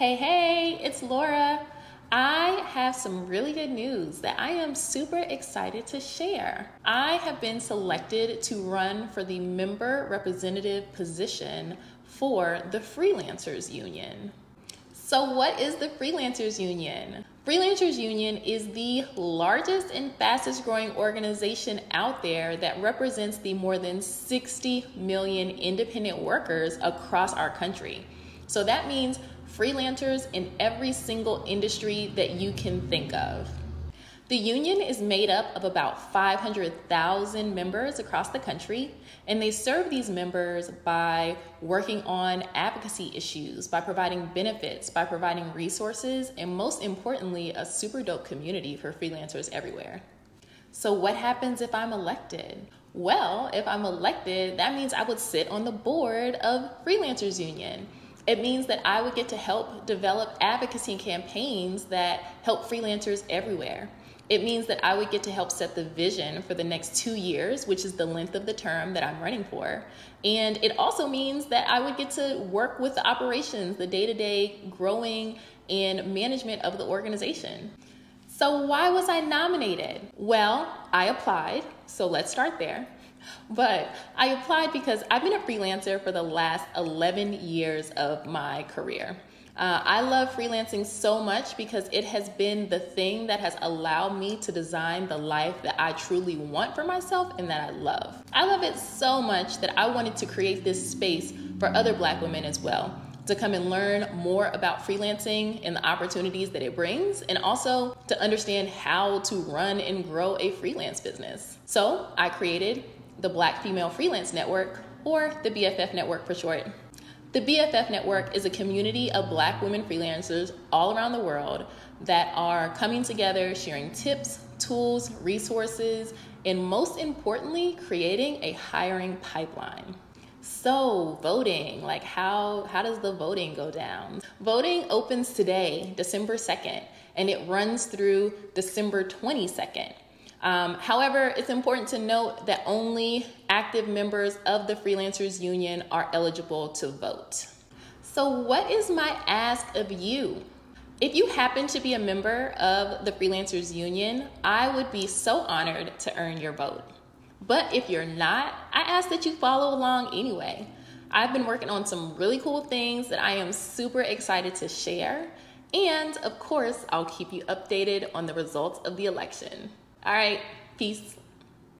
Hey, hey, it's Laura. I have some really good news that I am super excited to share. I have been selected to run for the member representative position for the Freelancers Union. So, what is the Freelancers Union? Freelancers Union is the largest and fastest growing organization out there that represents the more than 60 million independent workers across our country. So that means freelancers in every single industry that you can think of. The union is made up of about 500,000 members across the country, and they serve these members by working on advocacy issues, by providing benefits, by providing resources, and most importantly, a super dope community for freelancers everywhere. So, what happens if I'm elected? Well, if I'm elected, that means I would sit on the board of Freelancers Union. It means that I would get to help develop advocacy campaigns that help freelancers everywhere. It means that I would get to help set the vision for the next two years, which is the length of the term that I'm running for. And it also means that I would get to work with the operations, the day to day growing and management of the organization. So, why was I nominated? Well, I applied, so let's start there. But I applied because I've been a freelancer for the last 11 years of my career. Uh, I love freelancing so much because it has been the thing that has allowed me to design the life that I truly want for myself and that I love. I love it so much that I wanted to create this space for other black women as well to come and learn more about freelancing and the opportunities that it brings, and also to understand how to run and grow a freelance business. So I created the Black Female Freelance Network, or the BFF Network for short. The BFF Network is a community of black women freelancers all around the world that are coming together, sharing tips, tools, resources, and most importantly, creating a hiring pipeline. So, voting, like how how does the voting go down? Voting opens today, December 2nd, and it runs through December 22nd. Um, however, it's important to note that only active members of the Freelancers Union are eligible to vote. So, what is my ask of you? If you happen to be a member of the Freelancers Union, I would be so honored to earn your vote. But if you're not, I ask that you follow along anyway. I've been working on some really cool things that I am super excited to share. And of course, I'll keep you updated on the results of the election. All right, peace.